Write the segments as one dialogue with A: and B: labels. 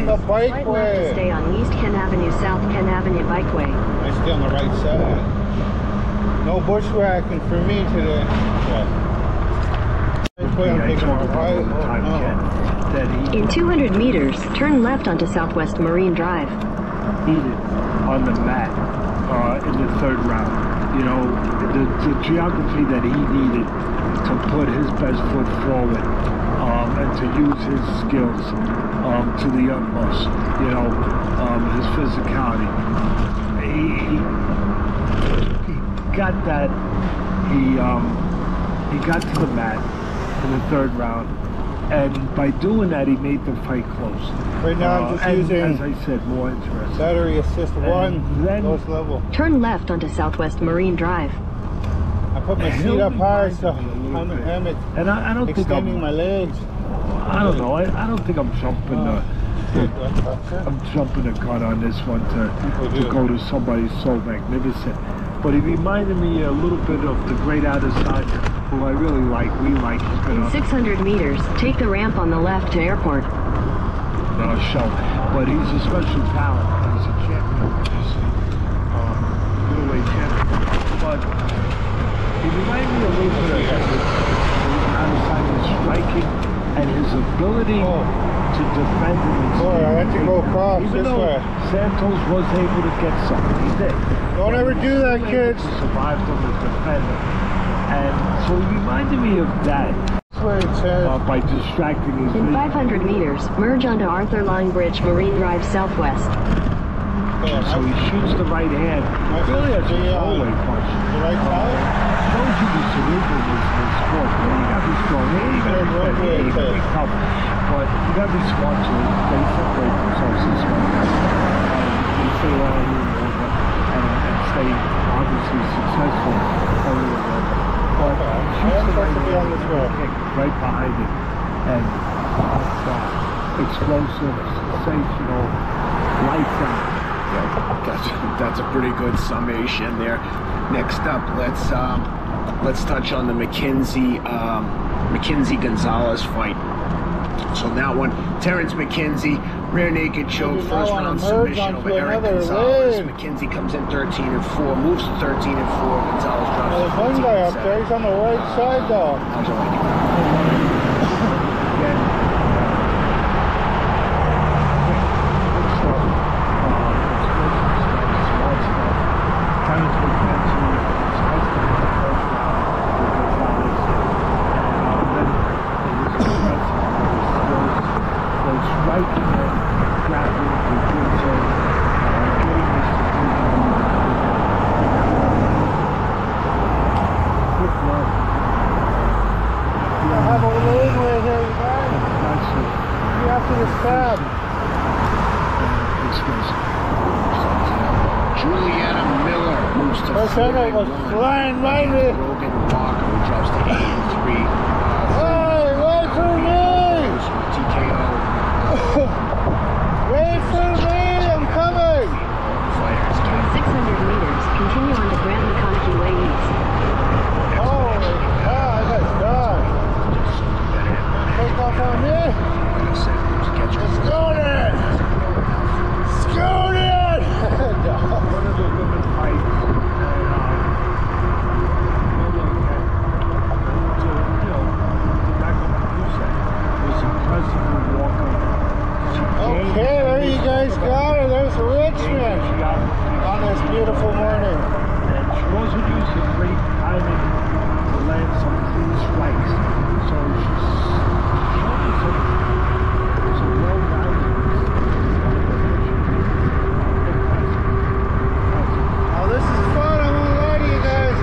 A: on the
B: Slight left to stay on East Kent Avenue, South Kent Avenue Bikeway.
A: I stay on the right side. No bushwhacking for me today. Yeah. This way I'm
C: I
A: taking
C: told
A: a
C: him
A: right.
C: all the time,
A: Oh,
C: Ken, that he
B: In 200 meters, turn left onto Southwest Marine Drive.
C: needed on the mat uh, in the third round. You know, the, the geography that he needed to put his best foot forward um, and to use his skills um, to the utmost. You know, um, his physicality. He, he, he got that. He um, he got to the mat in the third round. And by doing that, he made the fight close.
A: Right now I'm
C: Uh,
A: just
C: and,
A: using
C: as I said, more interesting.
A: battery assist one,
C: then-
A: lowest level.
B: Turn left onto Southwest Marine Drive.
A: I put my seat up high so I'm in hammock,
C: And I, I don't think I'm,
A: my legs.
C: I don't know. I, I don't think I'm jumping. Uh, I'm jumping the gun on this one to, to go to somebody so magnificent. But he reminded me a little bit of the great Adesanya, who I really like. We like. He's been
B: In
C: on
B: 600 meters, take the ramp on the left to airport.
C: No show. But he's a special talent. He's a champion, obviously. Um, middleweight champion. But he reminded me a little bit of Adesanya's striking and his ability
A: Oh.
C: to defend in his
A: Boy, I had to go across
C: Even
A: this
C: though
A: way.
C: Santos was able to get something, he did.
A: Don't ever do that,
C: He was able
A: kids.
C: To survive them as defender. And so he reminded me of that
A: This way it says.
C: uh, by distracting his
B: In 500 meters, merge onto Arthur Laing Bridge, Marine Drive Southwest.
A: Yeah,
C: So he shoots the right hand. Really, that's a
A: the, uh,
C: throwaway punch.
A: the right side?
C: Shows you the the sport. You, know, you gotta be strong. Yeah, you gotta be,
A: Right,
C: you gotta be tough. But you gotta be smart to. They separate themselves way. And they stay on and, and, and stay obviously successful over the road. But
A: Okay.
C: he
A: I am
C: shoots the right
A: to on this road.
C: right behind it. And uh, explosive, sensational, lights out.
D: Yeah, that's, that's a pretty good summation there. Next up, let's um, let's touch on the McKenzie um, McKenzie Gonzalez fight. So that one, Terrence McKenzie, rear naked choke, first round submission over Eric Gonzalez.
A: lane.
D: McKenzie comes in 13 and 4, moves to 13 and 4. Gonzalez drops
A: There's one guy up there. He's on the right side, though.
D: How'd you like it?
A: I have a lane right here, you guys. You after the stab.
D: Juliana Miller moves to
A: First
D: 4
A: time I
D: and
A: was
D: 1.
A: flying right in.
D: Rogan Walker drops to 8 and 3. Uh,
A: Hey, wait for me!
D: TKO
A: Wait for me! I'm coming!
D: fighters.
B: 600 meters, continue on to Grant McConachie Way East.
A: Holy cow, I got done. Take off on me. Scoot it! Scoot it!
C: One of the women fights, and um, Lola had, to, you know, back to what you said, was impressively walking. She gained
A: Okay, guys got it. There's Richmond on this beautiful morning.
C: And she also used a great timing to land some clean strikes. So she's shown us a, it's a well-rounded impressive.
A: Oh, this is fun. I won't lie to you guys.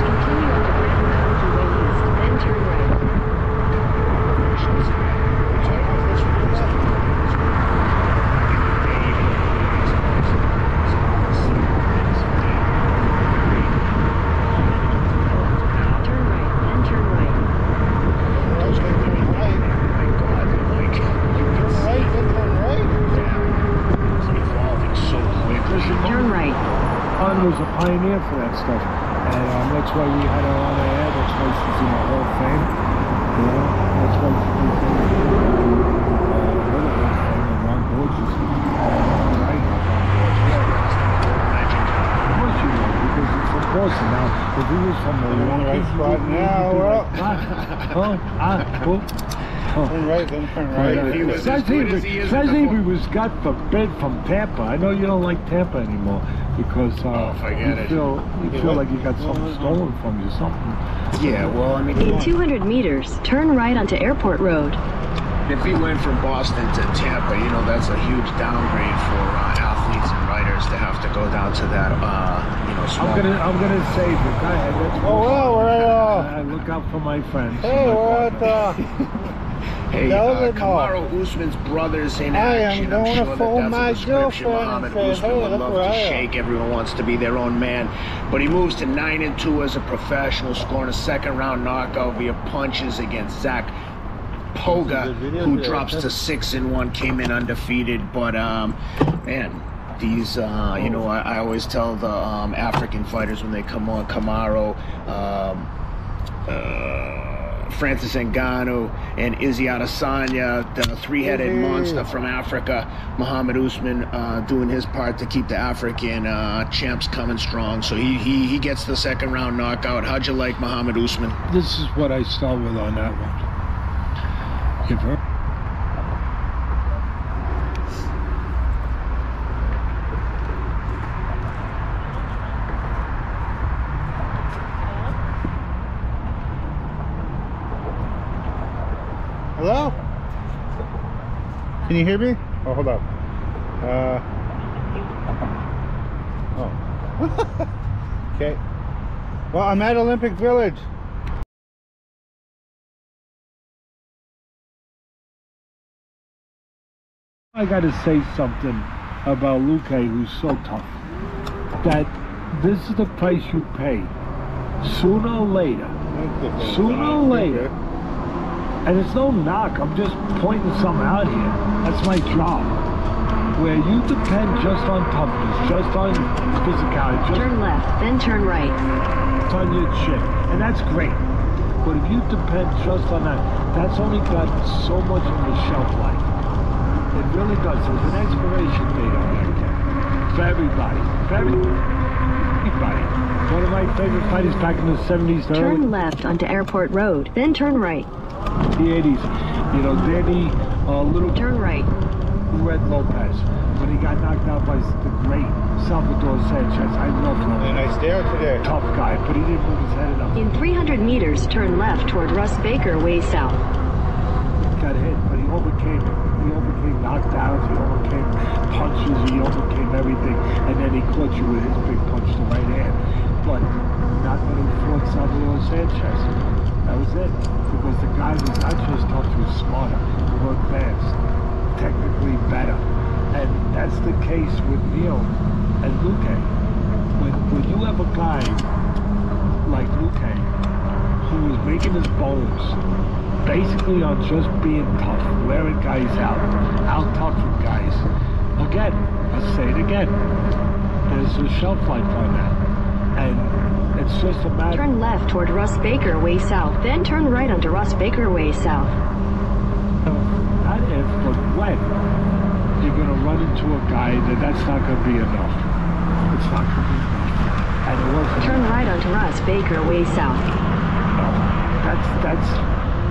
B: Continue on to Grant McConachie Way East, then turn right. Turn right, then turn right.
A: Right, then turn right. Turn right, then turn right.
B: Turn right.
C: Hun was a pioneer for that stuff. And um, that's why we had her on air. That's why she's in the Hall of Fame. You know, that's why she was in the uh, Hall of Fame, Ron Borges. Uh? Of course you know, because it's from Boston. Now, if he was from
A: the
C: Milwaukee,
A: right spot
C: he would- he
A: now, well.
C: ah, oh, ah, oh, oh.
A: Turn right, then turn
C: Right.
A: right.
D: he was as good
C: he
D: as he is
C: says he was God forbid from Tampa. I know you don't like Tampa anymore because uh,
D: Oh,
C: you
D: it.
C: feel you feel like you got something stolen from you, something.
D: Yeah, well, I mean,
B: In 200 meters, turn right onto Airport Road.
D: if he went from Boston to Tampa, you know, that's a huge downgrade for uh, athletes and riders to have to go down to that, uh, you know, small.
C: I'm gonna I'm gonna save it. Go ahead. Let's
A: Oh, well, we're at, uh,
C: I look out for my friends.
A: hey, we're at, uh,
D: Hey,
A: That
D: uh, Kamaru Usman's brothers in
A: I
D: action.
A: going
D: I'm
A: to
D: sure that
A: my
D: that's a description
A: girlfriend
D: Muhammad
A: and say,
D: Usman
A: "Hey,
D: would love to shake. Everyone wants to be their own man. But he moves to 9 and 2 as a professional, scoring a second round knockout via punches against Zach
A: Pauga,
D: who drops to 6 and 1, came in undefeated. But, um, man. These, uh, you know, I, I always tell the um, African fighters when they come on, Kamaru, um, uh, Francis Ngannou and Izzy Adesanya, the three-headed
A: Mhm.
D: monster from Africa, Muhammad Usman, uh, doing his part to keep the African uh, champs coming strong. So he, he he gets the second round knockout. How'd you like Muhammad Usman?
C: This is what I saw with on that one. Give
A: Can you hear me? Oh, hold up. Uh. Oh. okay. Well, I'm at Olympic Village.
C: I got to say something about Luke, who's so tough. That this is the price you pay. Sooner or later, Sooner or later. And it's no knock. I'm just pointing something out here. That's my job. where you depend just on toughness, just on physicality, just
B: Turn left, then turn right.
C: on your chin, and that's great. But if you depend just on that, that's only got so much of a shelf life. It really does. There's an expiration date on that. For everybody. For everybody. One of my favorite fighters back in the 70s, the early
B: Turn left onto Airport Road, then turn right.
C: The 80s. You know, Danny uh, Little
B: Turn right.
C: Red Lopez, when he got knocked out by the great Salvador Sanchez. I love
A: And
C: him.
A: I stare today.
C: Tough guy, but he didn't move his head enough.
B: In 300 meters, turn left toward Russ Baker Way South.
C: got hit, but he overcame it. He overcame knockdowns, he overcame punches, he overcame everything, and then he caught you with his big punch to right hand. But not when he fought Salvador Sanchez. That was it. Because the guy was not just he was smarter, more advanced, technically better. And that's the case with Neal and Luque. When, when you have a guy like Luque who is making his bones basically on just being tough, wearing guys out, out toughing guys. Again, I'll say it again. There's a shelf life on that. And it's just a matter
B: Turn left toward Russ Baker Way South, then turn right onto Russ Baker Way South.
C: of not if, but when you're going to run into a guy that that's not going to be enough. It's not going to be enough. And it wasn't
B: Turn right onto Russ Baker Way South.
C: enough. That's, that's,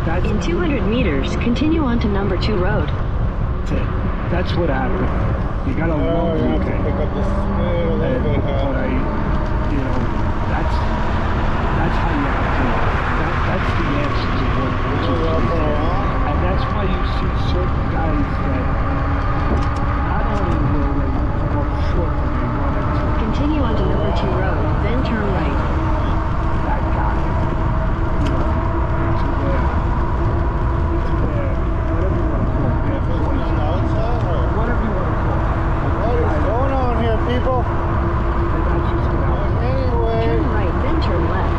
C: that's
B: In 200 meters, continue onto number 2 road.
C: That's it. That's what happened. You got to
A: Oh,
C: love
A: you have to pick up the speed a little
C: And,
A: bit,
C: but I,
A: huh?
C: you know, that's that's how you have to. That, that's the answer to what what
A: You're
C: you're
A: walking
C: facing.
A: around.
C: And that's why you see certain guys that
B: Continue onto number 2 road, then turn right.
C: that guy, you know, into their, into their, whatever you want to call it, their
A: Is it on
C: poison,
A: the outside, or
C: whatever you want to call it.
A: What is going on here, people?
C: And that's just gonna
A: Well,
C: happen.
A: Anyway,
B: Turn right, then turn left.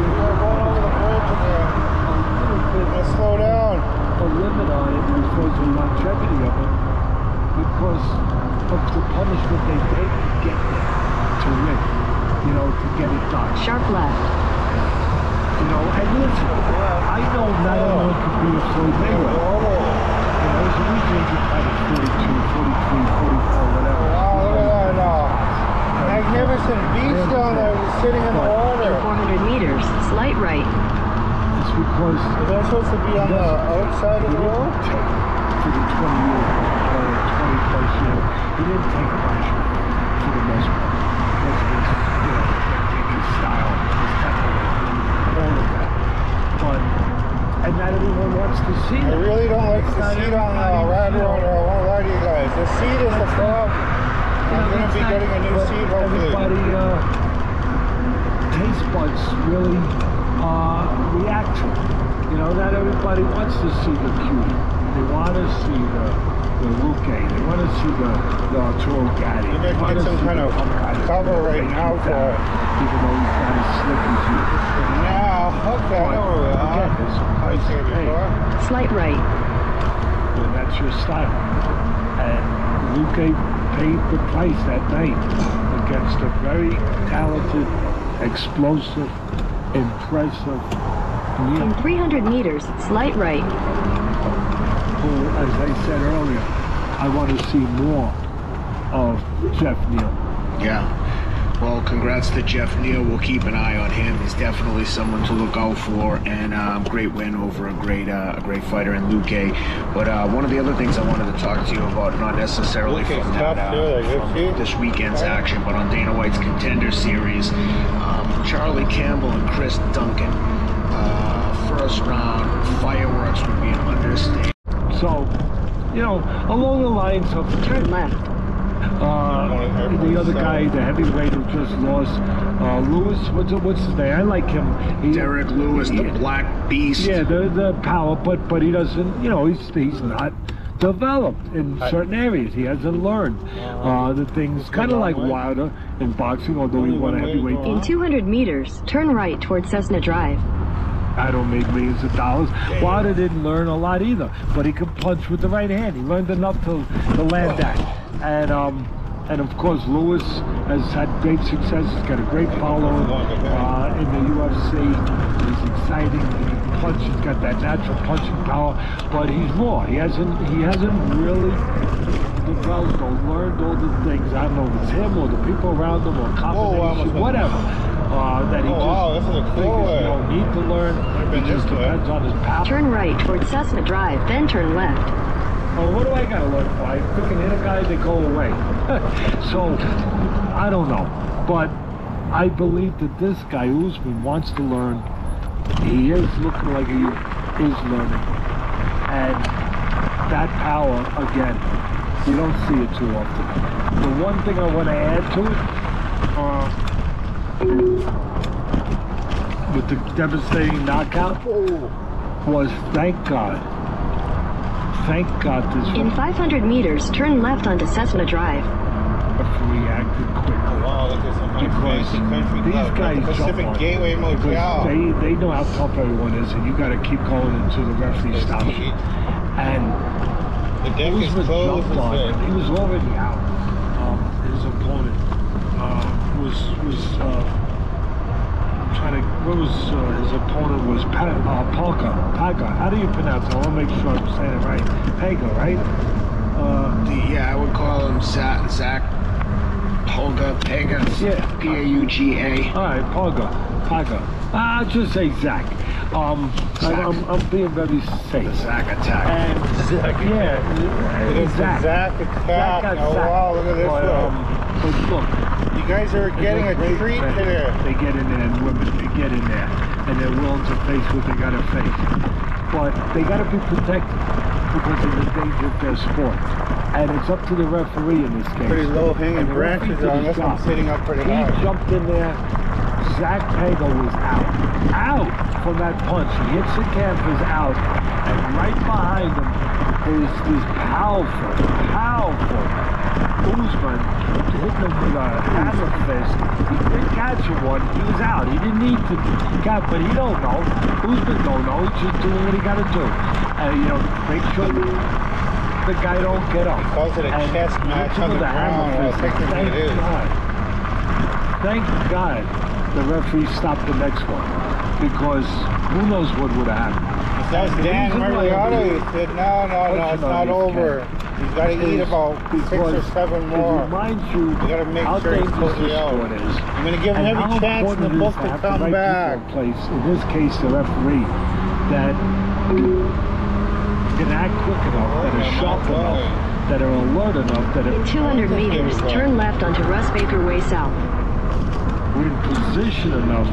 A: we are going over the bridge again.
C: A little bit
A: Let's slow down.
C: a limit on it as far as the longevity of it because of the punishment they take to get there, to win, you know, to get it done.
B: Sharp left.
C: You know, and listen, I know not everyone can be a Floyd Mayweather. You know, there's a reason he can fight at 42, 43, 44, whatever.
A: Wow, look at that now. Magnificent beast down there just sitting in the water.
B: 400 meters, slight right.
C: It's because
A: Is that supposed to be on the outside of the road?
C: The 20 years, uh, 20 plus years, he didn't take punishment for the most part. Of his, you know, his style, his temperament, all of that. But, and not everyone wants to see
A: I
C: that.
A: really don't like the
C: Not
A: seat on the Red
C: you.
A: I won't lie to you guys. The seat is the problem. I'm gonna be getting a new seat hopefully.
C: Everybody, uh, taste buds really uh, react to it. You know, not everybody wants to see the cutie. They want to see the the Luque. They want to see the the Arturo Gatti.
A: You
C: They
A: better
C: wanna
A: get some kind of
C: punk guy that's
A: cover right now for
C: down,
A: it.
C: Even though he's not as slick as you.
A: Now, okay, I know where we are.
C: there's some
A: I've
C: price
A: seen it before.
B: Slight right.
C: when that's your style. And Luque paid the price that night against a very talented, explosive, impressive Neal,
B: In 300 meters, slight right.
C: Who, as I said earlier, I want to see more of Jeff Neal.
D: Yeah. Well, congrats to Jeff Neal. We'll keep an eye on him. He's definitely someone to look out for, and um, great win over a great, uh, a great fighter in Luque. But uh, one of the other things I wanted to talk to you about, not necessarily
A: Luque's
D: from that,
A: tough, too, like,
D: uh, from this weekend's action, but on Dana White's Contender Series, um, Charlie Campbell and Chris Duncan. Uh, first round fireworks would be an understatement.
C: So, you know, along the lines of
B: Turn left.
C: uh, the other guy, the heavyweight who just lost, uh, Lewis, what's, what's his name? I like him. He,
D: Derrick Lewis, the Black Beast.
C: Yeah, the the power, but but he doesn't. You know, he's he's not developed in certain areas. He hasn't learned uh, the things. Kind of like
A: long.
C: Wilder in boxing, although he won a
A: one way to
C: heavyweight.
B: In 200 meters, turn right toward Cessna Drive.
C: Don't make millions of dollars. Wilder didn't learn a lot either, but he could punch with the right hand. He learned enough to, to land that. And um, and of course, Lewis has had great success. He's got a great following uh, in the UFC. He's exciting. He can punch. He's got that natural punching power, but he's raw. He hasn't. He hasn't really developed or learned all the things. I don't know if it's him or the people around him or combination, whatever. Uh, that he
A: Oh,
C: just
A: wow, this is a cool
C: figures
A: way.
C: you don't need to learn.
A: I've
C: It
A: been
C: just
A: this way.
C: on his power.
B: Turn right toward Cessna Drive, then turn left.
C: Oh, what do I gotta learn for? I freaking hit a guy, they go away. so, I don't know. But I believe that this guy, Usman, wants to learn. He is looking like he is learning. And that power, again, you don't see it too often. The one thing I want to add to it, uh, with the devastating knockout, was thank God thank God this
B: In 500 meters, turn left onto Cessna Drive.
C: referee acted quickly.
A: Wow, look at some nice
C: Because
A: country
C: these
A: club.
C: guys
A: Like the
C: jump
A: Pacific
C: on.
A: Gateway Motel.
C: they, they know how tough everyone is, and you got to keep going until the referee stops you. And
A: The deck is
C: Usman
A: closed.
C: jumped on
A: It's
C: him.
A: a-
C: He was already out. Um, his opponent uh, was was. Uh, I'm trying to. What was uh, his opponent was pa- uh, Palka. Paga. How do you pronounce it? I want to make sure I'm saying it right. Paga, right? Uh,
D: The- yeah, I would call him Zach, Zach Polga Pega.
C: Yeah.
D: P A U G A.
C: All right, Paga, Paga. I'll just say Zach. Um, I,
D: Zach.
C: I'm, I'm being very safe.
D: The Zach attack.
C: And yeah,
A: It's
C: Zach.
A: Zach attack.
C: got
A: Oh,
C: Zach.
A: wow, look at this
C: But,
A: one.
C: um, but look,
A: You guys are getting a
C: great
A: treat today.
C: They get in there, and women they get in there, and they're willing to face what they got to face. But they got to be protected because of the danger of their sport. And it's up to the referee in this case.
A: Pretty low hanging
C: And the referee
A: branches on
C: his
A: this one sitting up pretty
C: He
A: high.
C: jumped in there. Zach Pago was out. Out from that punch. He hits the canvas out. And right behind him is this powerful, powerful Usman hitting him with a hammer fist. He did catch one. He was out. He didn't need to catch, but he don't know. Usman don't know. He's just doing what he got to do. And, you know, make sure the guy don't get up.
A: calls it a
C: And
A: chess
C: hits
A: match on the
C: hammer
A: ground. Well,
C: fist.
A: technically
C: Thank
A: it is.
C: God. Thank God the referee stopped the next one because who knows what would have happened.
A: That was Dan
C: why
A: He said, no, no, no, it's not over. He's got to eat about six or
C: because
A: seven
C: It
A: more.
C: reminds you
A: We gotta make
C: how
A: sure it's
C: dangerous
A: totally
C: this
A: out.
C: sport is.
A: I'm going to give him every chance in the book
C: is
A: to come
C: right
A: back.
C: place. In this case, the referee that can act quick enough, oh, that is sharp enough, that are alert enough, that
B: In
C: are
B: 200 meters, turn left onto Russ Baker Way South.
C: we're in position enough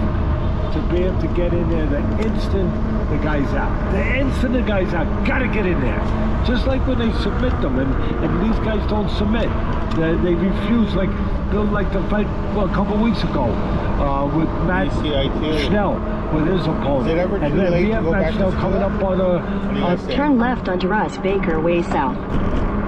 C: to be able to get in there the instant the guy's out. The instant the guy's out, gotta get in there. Just like when they submit them, and, and these guys don't submit. They, they refuse, like Bill like the fight well, a couple weeks ago uh, with Matt
A: ECIT.
C: Schnell with his opponent.
A: Is it ever
C: and then we have Matt Schnell coming up on a,
A: What
C: a?
B: Turn left onto Russ Baker Way South.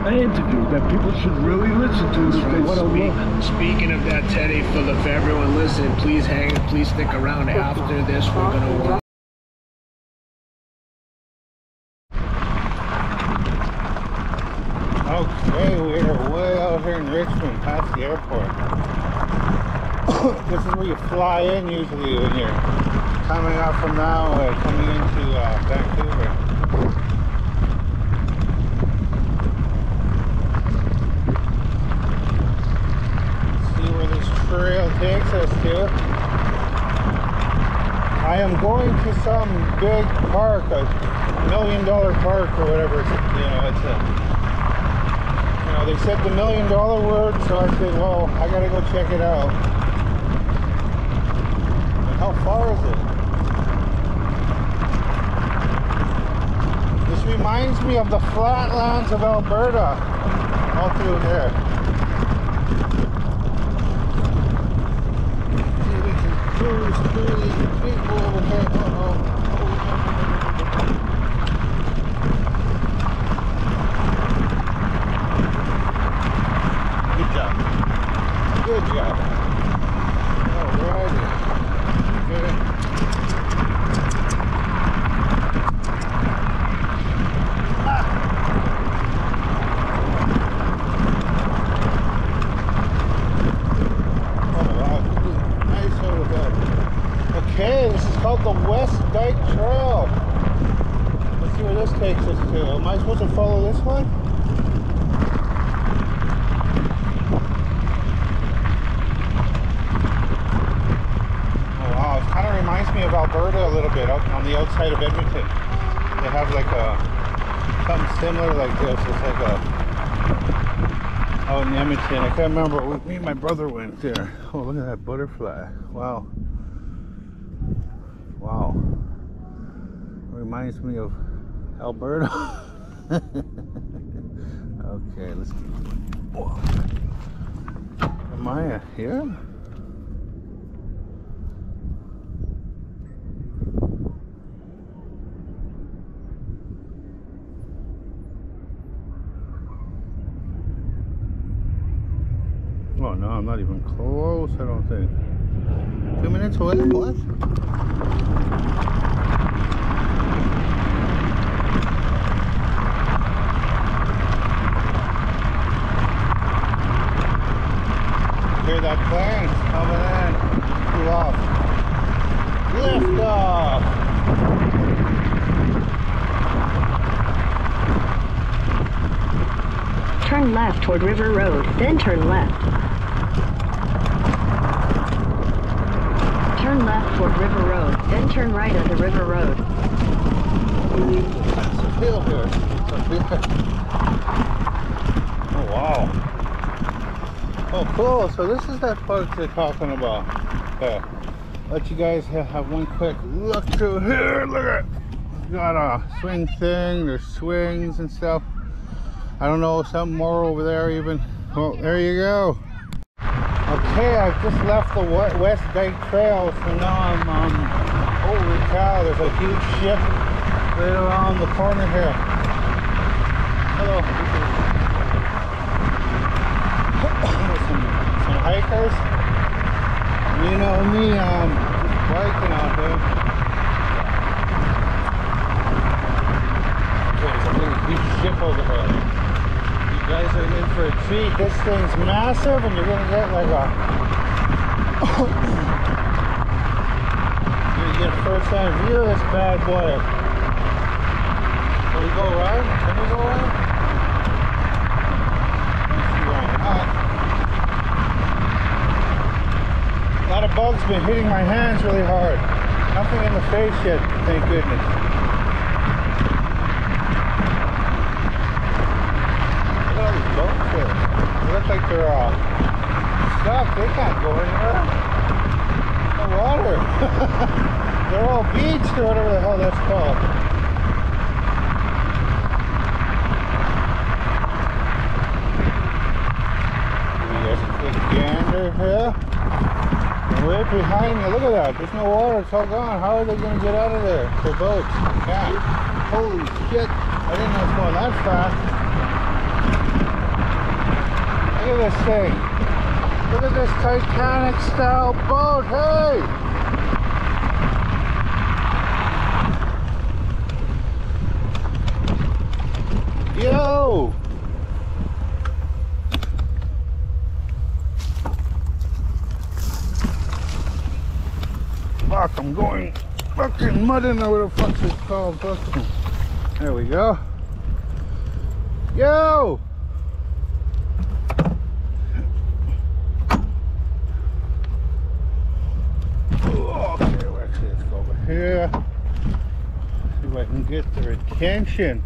C: an interview that people should really listen to if they want to.
D: Speak, speaking of that, Teddy, for the for everyone listening, please hang, please stick around after this. We're gonna. Uh,
A: Okay, we're way out here in Richmond, past the airport. this is where you fly in usually when you're coming out from now, uh, coming into uh, Vancouver. See where this trail takes us to. I am going to some big park, a million dollar park or whatever. It's, you know, it's a you know, they said the million dollar word, so I said, well, I gotta go check it out. How far is it? This reminds me of the flatlands of Alberta, all through here. See, we can cruise through these people over here. Uh-oh. Good job. Good job. Alrighty. Okay. takes us to? Am I supposed to follow this one? Oh wow, it kind of reminds me of Alberta a little bit, out on the outside of Edmonton. They have like a something similar like this. It's like a out in Edmonton. I can't remember. Me and my brother went there. Oh, look at that butterfly! Wow, wow. Reminds me of Alberta. okay, let's keep. Whoa. Am I here? No, I'm not even close, I don't think. Two minutes away? What? Hear that plane coming in. Cool off. Lift off!
B: Turn left toward River Road, then turn left. Turn left toward River Road, then turn right onto River Road.
A: Hill here. Oh wow. Oh cool. So this is that park they're talking about. Okay. Let you guys have one quick look through here. Look at got a swing thing. There's swings and stuff. I don't know, something more over there even. Well, there you go. Okay, I've just left the West Bank Trail, so now I'm um, holy cow, there's a huge ship right around the corner here. Hello. some, some hikers. You know me, um, just biking out there. There's a huge ship over there. Guys are in for a treat. This thing's massive and you're gonna get like a You're gonna get a first hand view of this bad boy. Can we go right? Can we go right? Why not. A lot of bugs been hitting my hands really hard. Nothing in the face yet, thank goodness. Look at all these boats here. Look like they're all stuck. They can't go anywhere. The water. they're all beached or whatever the hell that's called. Gander here. Right behind me, look at that. There's no water. It's all gone. How are they going to get out of there? Their boats. Holy shit. I didn't know it was going that fast. Look at this thing. Look at this Titanic style boat. Hey! Yo! Fuck, I'm going fucking mud in there. What the fuck's it called? Fucking. There we go. Yo! Oh, Okay, well, actually, let's go over here. See if I can get their attention.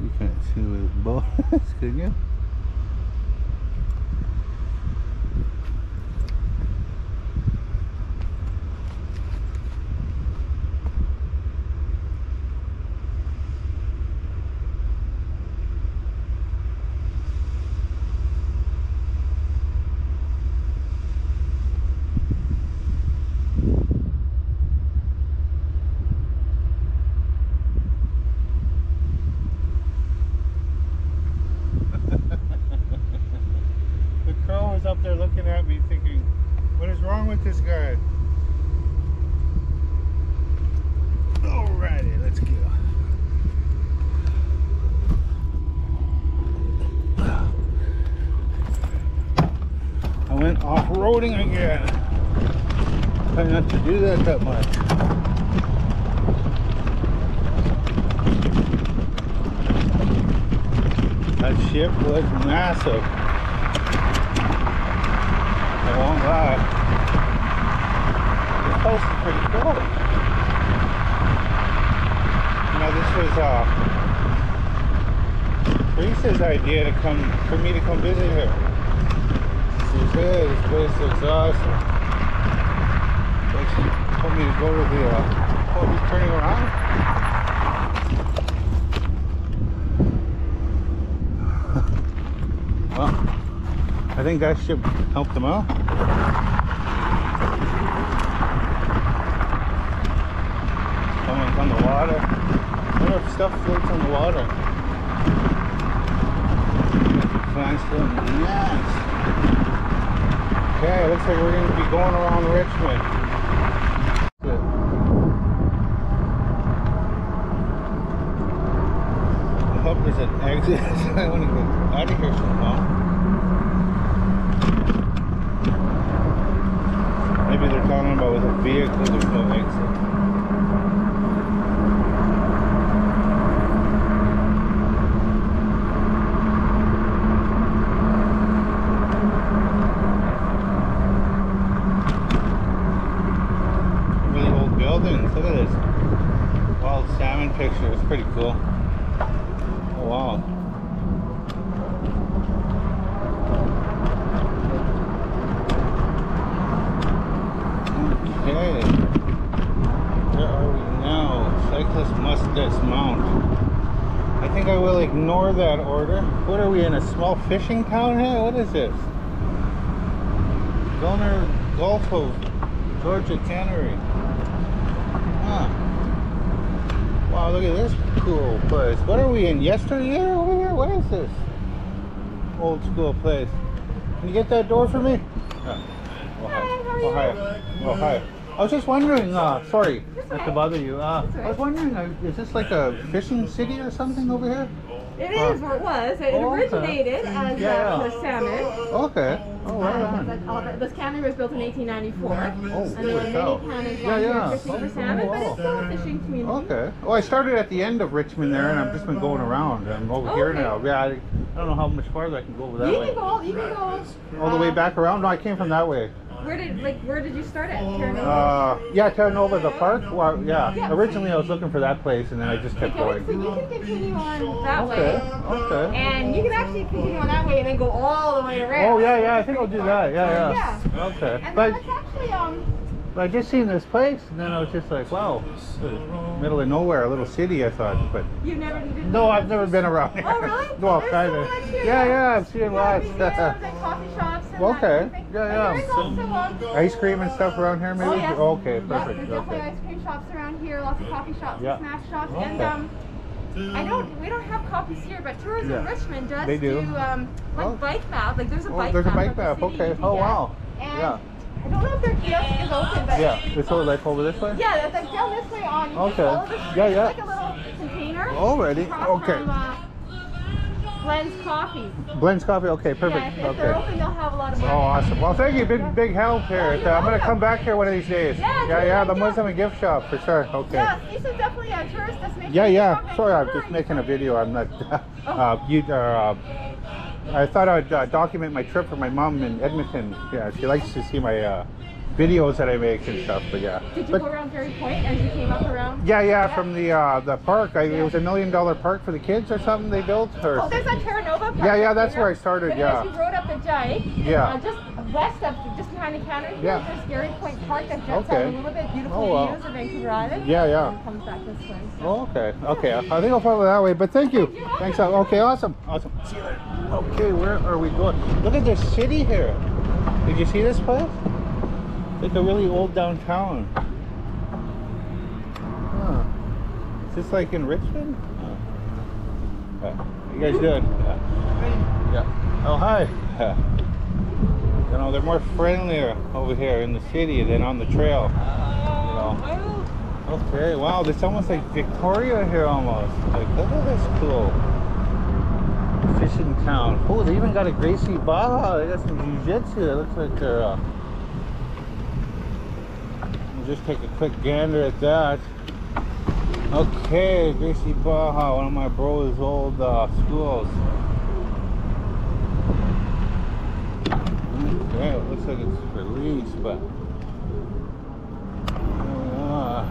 A: You can't see his boat is, can you? The crow was up there looking at me thinking, what is wrong with this guy? Alrighty, let's go. I went off-roading again. Try not to do that that much. That ship was massive. I won't lie. This place is pretty cool. You know, this was uh Teresa's idea to come for me to come visit her. She said this place looks awesome. But she told me to go to the uh oh he's turning around? well, I think that should help them out. Someone's on the water. I wonder if stuff floats on the water. Find some yes. Okay, looks like we're going to be going around Richmond. I hope there's an exit. I want to get out of here somehow. Maybe they're talking about with a vehicle, there's no exit. Really old buildings. Look at this. Wild salmon picture. It's pretty cool. Oh wow. Okay. Where are we now? Cyclist must dismount. I think I will ignore that order. What are we in a small fishing town here? What is this? Gunner Gulf of Georgia Cannery. Huh. Wow, look at this cool place. What are we in yesteryear over here? What is this? Old school place. Can you get that door for me? Oh, oh, hi. Oh, hi. Oh, hi. I was just wondering, uh, sorry not to bother you. Uh, I was wondering, uh, is this like a fishing city or something over here?
E: It is, or it was. It
A: Oh, okay.
E: originated as
A: Yeah,
E: uh, the salmon.
A: Okay. Oh,
E: Uh, but all the- this cannery was built in 1894.
A: Oh,
E: and there were many cannons
A: Yeah, yeah.
E: fishing
A: Oh,
E: for salmon, but
A: wow.
E: it's still a fishing community.
A: Okay. Well, I started at the end of Richmond there, and I've just been going around. I'm over here now. Yeah, I, I don't know how much farther I can go that
E: You
A: way.
E: can go. You can go.
A: All the way
E: uh,
A: back around? No, I came from that way.
E: Where did like where did you start at? Terra Nova?
A: Uh, yeah, Terra Nova, the park. Well, yeah.
E: Yeah.
A: Originally, I was looking for that place, and then I just kept
E: Okay, so
A: going.
E: you can continue on that
A: Okay.
E: way.
A: Okay.
E: And you can actually continue on that way and then go all the way around.
A: Oh yeah, yeah. I think I'll do that. Yeah, yeah.
E: Yeah.
A: Okay.
E: And
A: But
E: then it's actually um
A: I just seen this place, and then I was just like, wow, middle of nowhere, a little city. I thought, but
E: you never needed.
A: no, I've never been around here.
E: Oh really?
A: well,
E: There's
A: kind
E: so
A: of.
E: much here.
A: Yeah, yeah. I've seen
E: Yeah,
A: lots.
E: museums and coffee shops and
A: Okay.
E: that kind.
A: Yeah,
E: And
A: yeah. So-
E: also
A: Ice cream and stuff around here, maybe.
E: Oh, yes.
A: Okay,
E: Yeah,
A: perfect.
E: there's definitely
A: Okay.
E: ice cream shops around here, lots of coffee shops
A: Yeah.
E: and snack shops. And um, I don't, we don't have copies here, but Tourism
A: Yeah.
E: Richmond does
A: They do.
E: um, like
A: Oh.
E: bike map. Like there's a
A: Oh,
E: bike
A: there's a
E: map.
A: bike
E: of the
A: map. Okay. Oh
E: get.
A: wow.
E: And
A: Yeah.
E: I don't know if their kiosk is open, but
A: Yeah. It's all like over this way.
E: yeah, that's like down this way on. you
A: Okay.
E: follow the
A: Yeah, yeah.
E: Like a little container.
A: Already. Okay.
E: From, uh, Glenn's Coffee.
A: Blends coffee. Okay, perfect.
E: Yeah, if, if they're
A: Okay.
E: open, they'll have a lot of. Money.
A: Oh, awesome. Well, thank you. Big, big help here.
E: Oh, you're
A: I'm gonna come back here one of these days.
E: Yeah,
A: yeah, yeah. The. Muslim and gift shop for sure. Okay.
E: Yeah, this is definitely a tourist destination.
A: Yeah, yeah. Sorry, I'm just making a video. I'm not.
E: Oh.
A: Uh, you. Uh, I thought I'd uh, document my trip for my mom in Edmonton. Yeah, she likes to see my uh, videos that I make and stuff. But yeah.
E: Did you
A: But
E: go around Garry Point as you came up around?
A: yeah, yeah. From the uh, the park, I, it was a million dollar park for the kids or something they built. Or
E: Oh, there's that Terra Nova park.
A: Yeah, yeah, that's where I started,
E: But
A: yeah.
E: You rode up the dike,
A: Yeah.
E: uh, just west of, just behind the cannery here,
A: Yeah.
E: there's Garry Point Park that juts
A: Okay.
E: out a little bit. Beautiful
A: Oh, wow.
E: views of Vancouver Island.
A: Yeah, yeah.
E: And comes back this way. So.
A: Oh, okay. Okay. I think I'll follow that way. But thank you.
E: You're.
A: Thanks. uh, Okay. Awesome. Awesome. See you later. Okay. Where are we going? Look at this city here. Did you see this place? It's like a really old downtown. Huh. Is this like in Richmond? Huh. Uh, you guys doing? Yeah. yeah. Oh, hi. You know, they're more friendlier over here in the city than on the trail. You know. Okay, wow, it's almost like Victoria here almost. Like, look at this cool fishing town. Oh, they even got a Gracie Barra. They got some jiu-jitsu. It looks like they're, uh... Just take a quick gander at that. Okay, Gracie Barra, one of my bro's old uh, schools. Okay, it looks like it's released, but. Uh,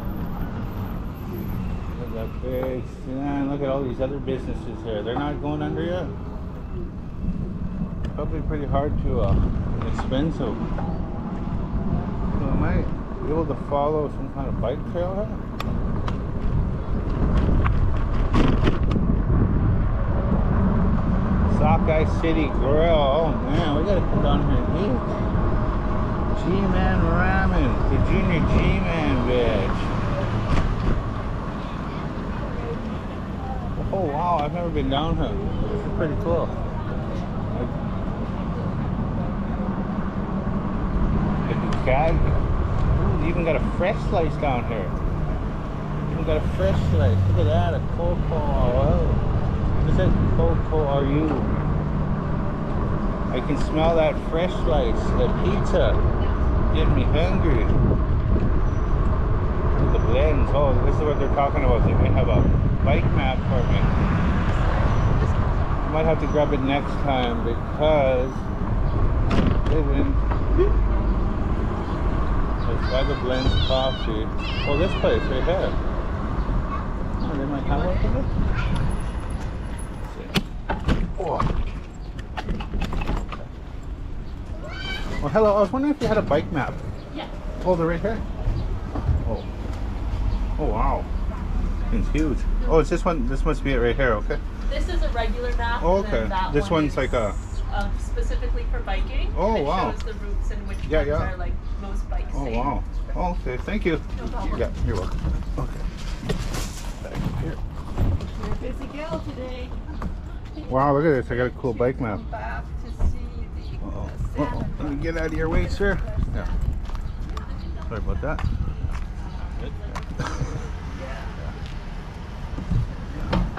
A: look at that big. Look at all these other businesses here. They're not going under yet. Probably pretty hard to, uh, expensive. So I might be able to follow some kind of bike trail here. Sockeye City Grill. Oh man, we gotta come down here and eat. G-Man Ramen, the Junior G-Man bitch. Oh wow, I've never been down here. This is pretty cool. They even got a fresh slice down here. Even got a fresh slice. Look at that, a cocoa. Oh. What says Coco are you? I can smell that fresh slice, the pizza. Getting me hungry. The Blenz. Oh, this is what they're talking about. They may have a bike map for me. I might have to grab it next time because living it's by the Blenz coffee. Oh, this place right here. Oh, they might have one for this. Oh. Well, hello. I was wondering if you had a bike map.
F: Yeah.
A: Oh, they're right here. Oh. Oh, wow. It's huge. Oh, it's this one. This must be it right here. Okay.
F: This is a regular map.
A: Oh, okay. This
F: one
A: one's like a-
F: uh, specifically for biking.
A: Oh,
F: and it
A: wow.
F: shows the routes and which
A: Yeah, yeah.
F: are like most bike
A: Oh,
F: safe.
A: wow. Oh, okay. Thank you.
F: No problem.
A: Yeah, you're welcome. Okay. Back here.
E: You're a busy gal today.
A: Wow, look at this. I got a cool bike map.
E: Come back to see the
A: Uh-oh.
E: Uh,
A: Uh-oh. Let me get out of your way, sir. Yeah. Sorry about that.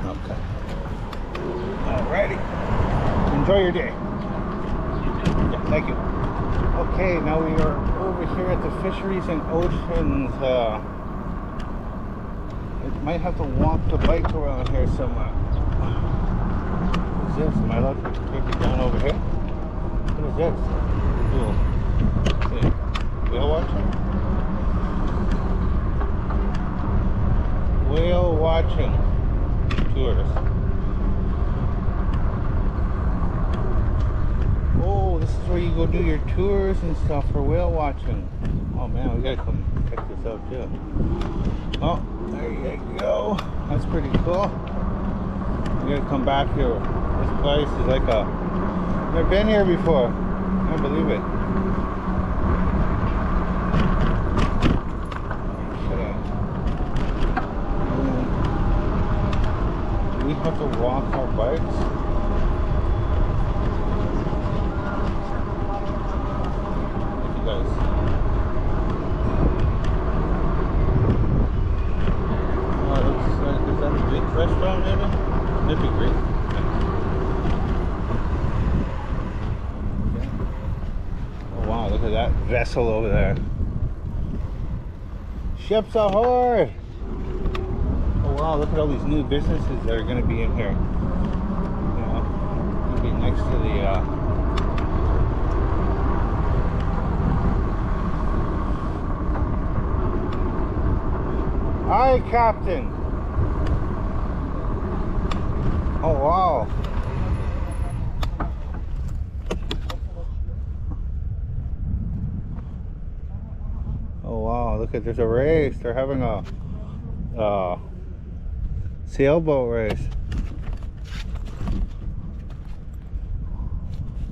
A: Okay. Alrighty. Enjoy your day. Yeah, thank you. Okay, now we are over here at the Fisheries and Oceans. Uh, I might have to walk the bike around here somewhere. What's this? Am I allowed to take it down over here? This? Cool. Whale watching? Whale watching tours. Oh, this is where you go do your tours and stuff for whale watching. Oh man, we gotta come check this out too. Oh, there you go. That's pretty cool. We gotta come back here. This place is like a. Never been here before. I believe it. We have to walk our bikes? Thank you guys. Oh, it looks like, is that a Greek restaurant maybe? Maybe Greek. Oh wow, look at that vessel over there. Ships ahoy! Oh wow, look at all these new businesses that are gonna be in here. You know, be next to the uh Hi, Captain. Oh wow. Wow, look at there's a race. They're having a uh sailboat race.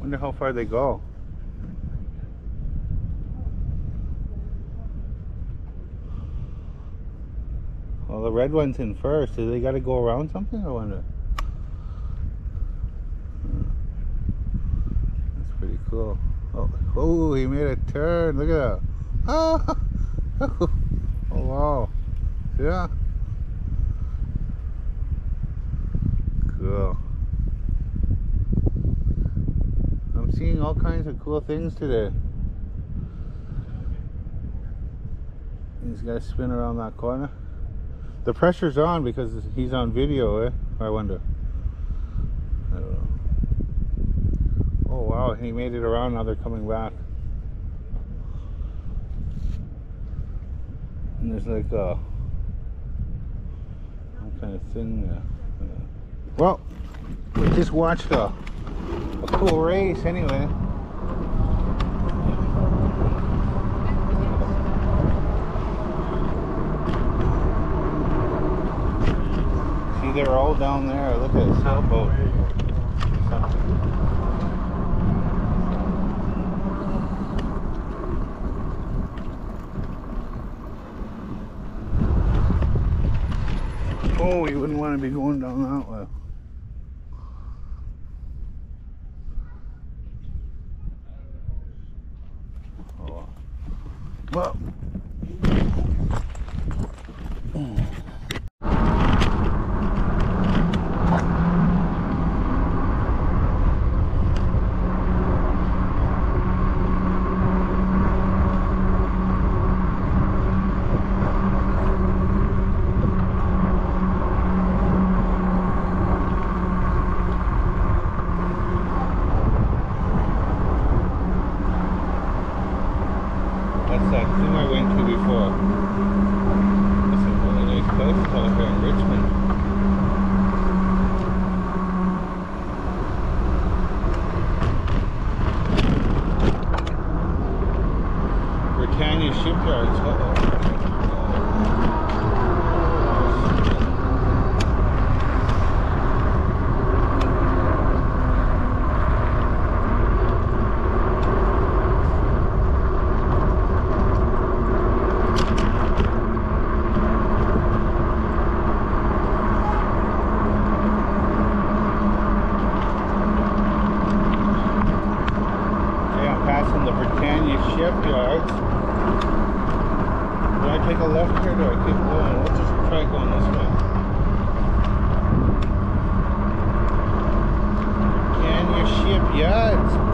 A: Wonder how far they go. Well, the red one's in first. Do they got to go around something? I wonder. That's pretty cool. Oh, oh, he made a turn. Look at that. Ah! oh wow. Yeah. Cool. I'm seeing all kinds of cool things today. He's got to spin around that corner. The pressure's on because he's on video, eh? I wonder. I oh wow, he made it around, now they're coming back. And there's like uh, a kind of thing there. Yeah. Well, we just watched a, a cool race anyway. See, they're all down there. Look at a sailboat. No, you wouldn't want to be going down that way. yeah,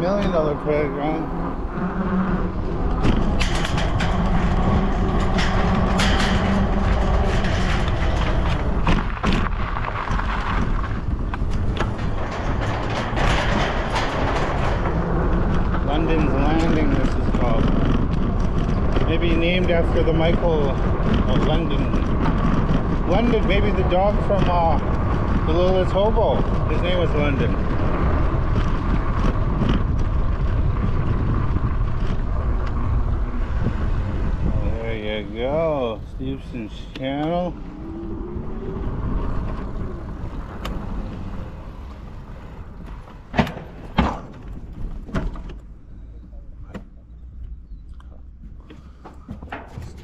A: million dollar playground. London's Landing, this is called. Maybe named after the Michael of London. London, maybe the dog from uh, the Littlest Hobo. His name was London. There you go, Stevenson's channel.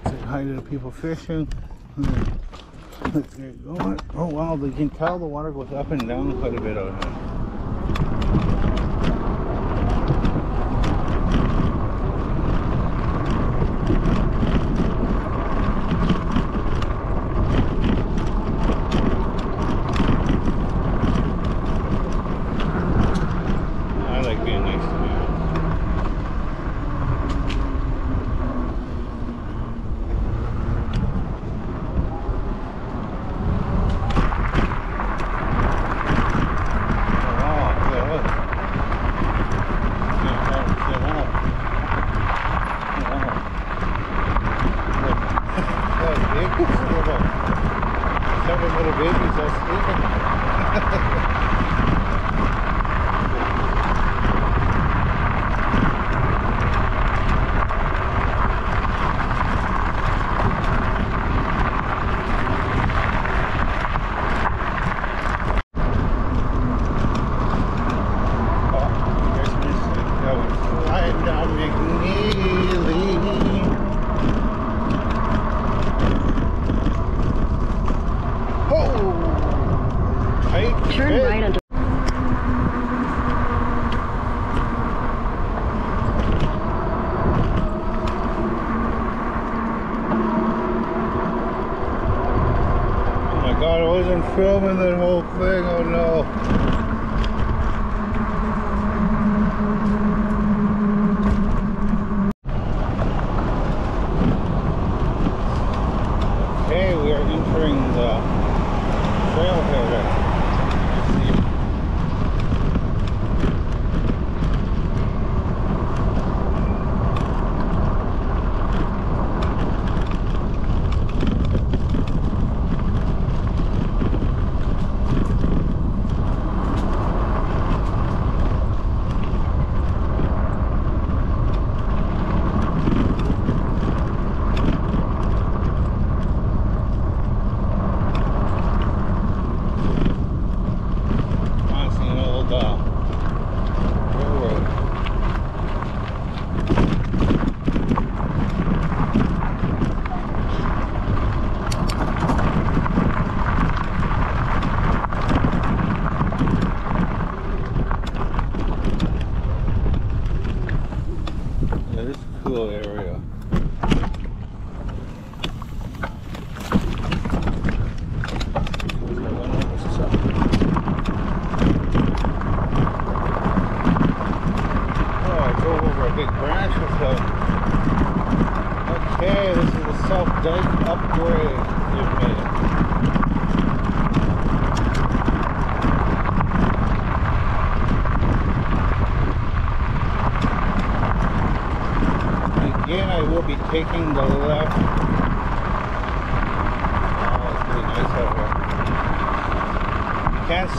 A: Say hi to the people fishing. Hmm. Get. Oh wow, you can tell the water goes up and down quite a bit out here.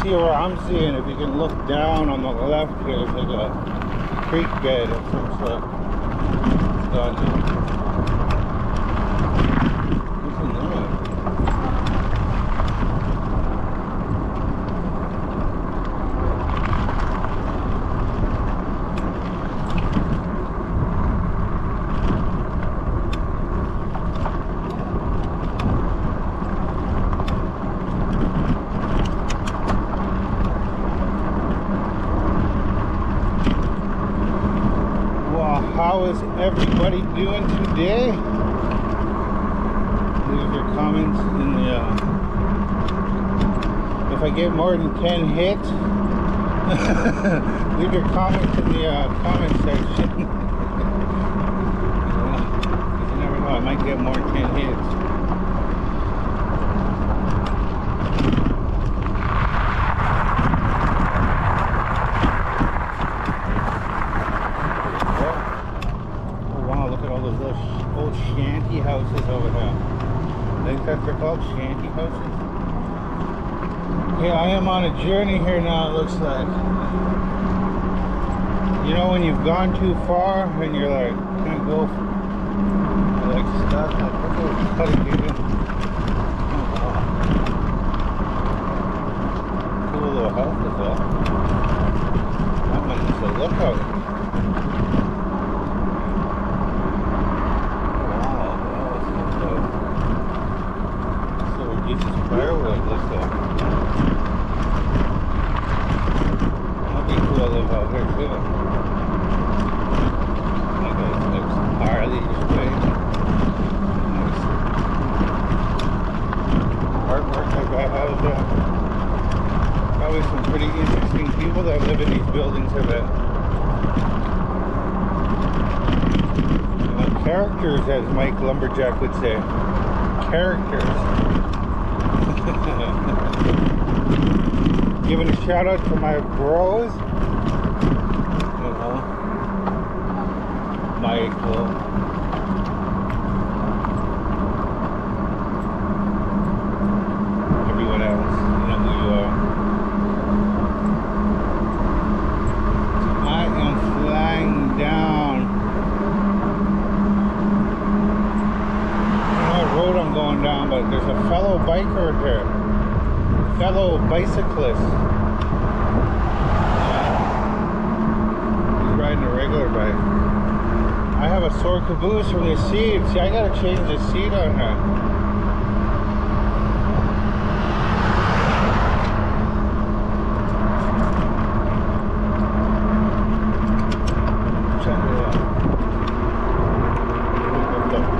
A: See where I'm seeing. If you can look down on the left here, there's like a creek bed of some sort. It's 110 hits. Leave your comments in the uh, comment section. you never know, I might get more 10 hits. Oh, old shanty houses over there. I think that's what they're called, shanty houses. Okay, I am on a journey here now, it looks like. You know when you've gone too far and you're like, can't go, you're like stuck, like, look at this cutting, dude. Cool little house as well. That one is a lookout. Wow, that was so good. So Jesus firewood looks like. That'd be cool to live out here too. Like a, like some Harley's place. Nice. Artwork like that has uh, probably some pretty interesting people that live in these buildings I bet. You know, characters as Mike Lumberjack would say. Characters. Giving a shout out to my bros. You know, Michael. Everyone else, you know who you are. So I am flying down. I don't know what road I'm going down, but there's a fellow biker there bicyclist. Yeah. He's riding a regular bike. I have a sore caboose from the seat. See, I gotta change the seat on her.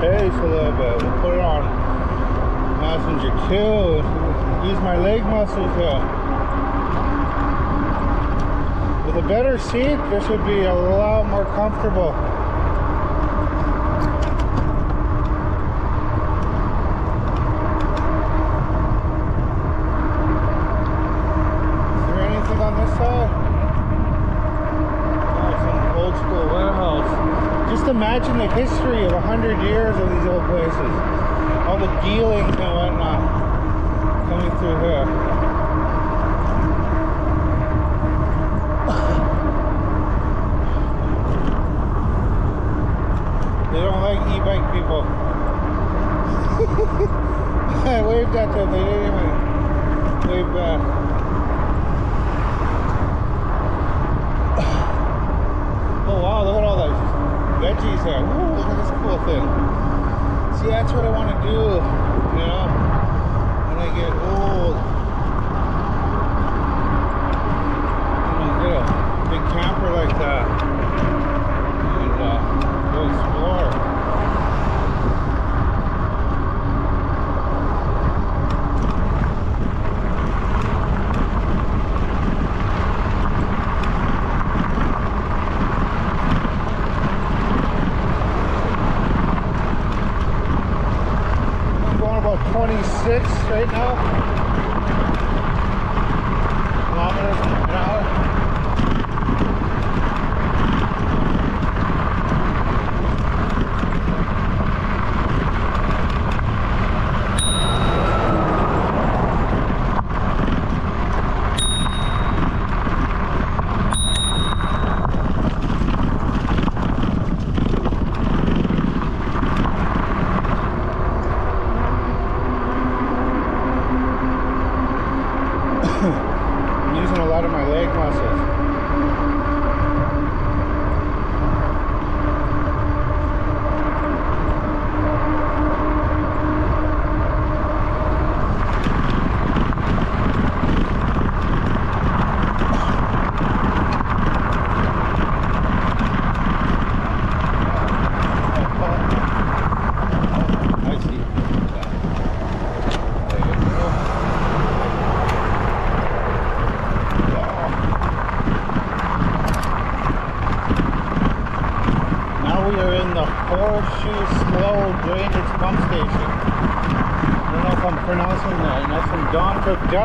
A: Pace a little bit. We'll put it on passenger two. Use my leg muscles here. With a better seat, this would be a lot more comfortable. Imagine the history of a hundred years of these old places. All the dealings and whatnot here. They don't like e-bike people. I waved at them, they didn't even wave back. Uh, oh wow, look at all those veggies there. Ooh, look at this cool thing. See, that's what I want to do, you know,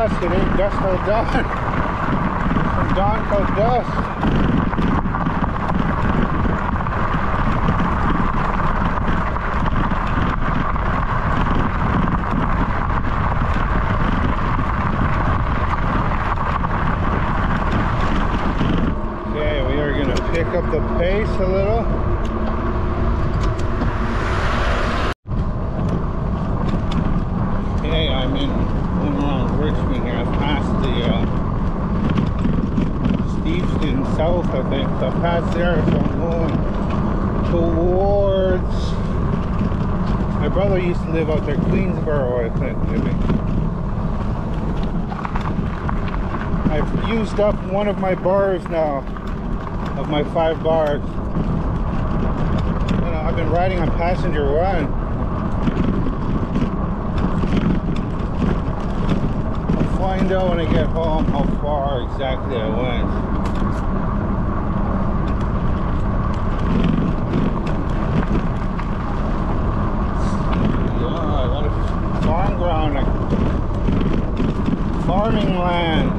A: It ain't Dust Till Dawn. It's from Dawn Cook Dust. Okay, we are going to pick up the pace a little. Okay, I'm in going around Richmond here. I've passed the uh, Steveston South, I think. So I passed there, so I'm going towards. My brother used to live out there, Queensboro, I think, maybe. I've used up one of my bars now, of my five bars. I've been riding on passenger one. I'll find out when I get home how far exactly I went. Yeah, a lot farming land.